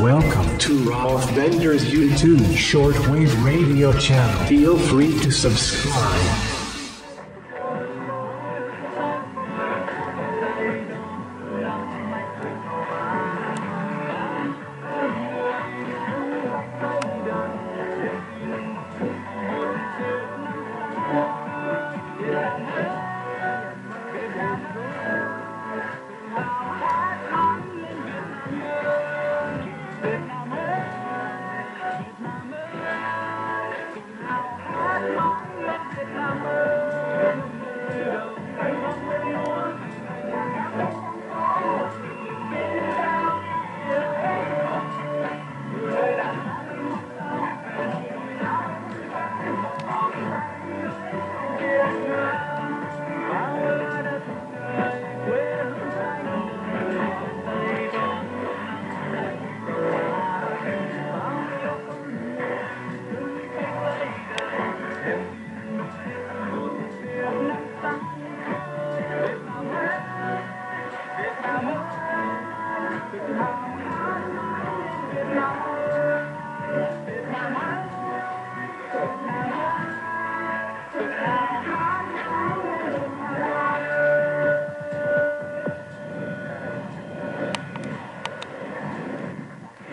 Welcome to Ralf Bender's YouTube shortwave radio channel. Feel free to subscribe.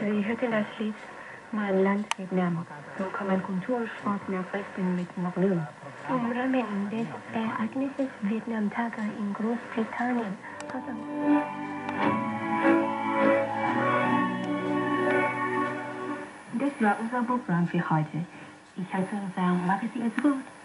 Ich hörte das Lied Mein Land Vietnam. So kann man Kultursport nachrichten mit Morgen. Im Rahmen des Ereignisses Vietnam-Tage in Großbritannien Das war unser Programm für heute. Ich heiße sagen, machen Sie es gut.